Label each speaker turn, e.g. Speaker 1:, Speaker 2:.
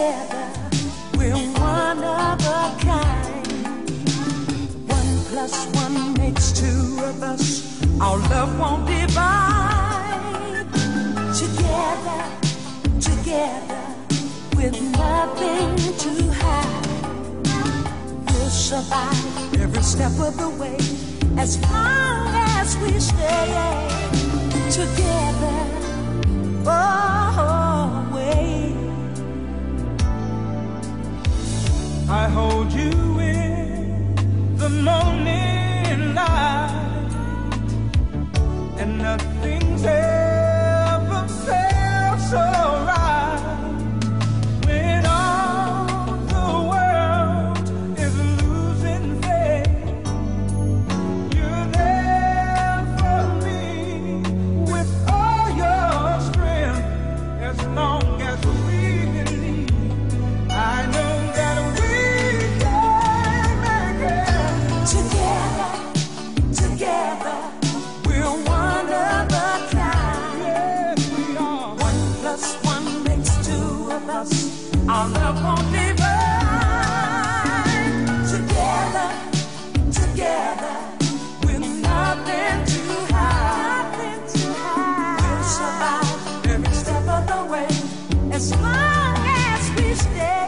Speaker 1: together, we're one of a kind. One plus one makes two of us. Our love won't divide. Together, together, with nothing to hide. We'll survive every step of the way as long as we stay together.
Speaker 2: Oh. morning.
Speaker 1: us, our love won't divide. Together, together, with nothing to hide, we'll survive every step of the way as long as we stay.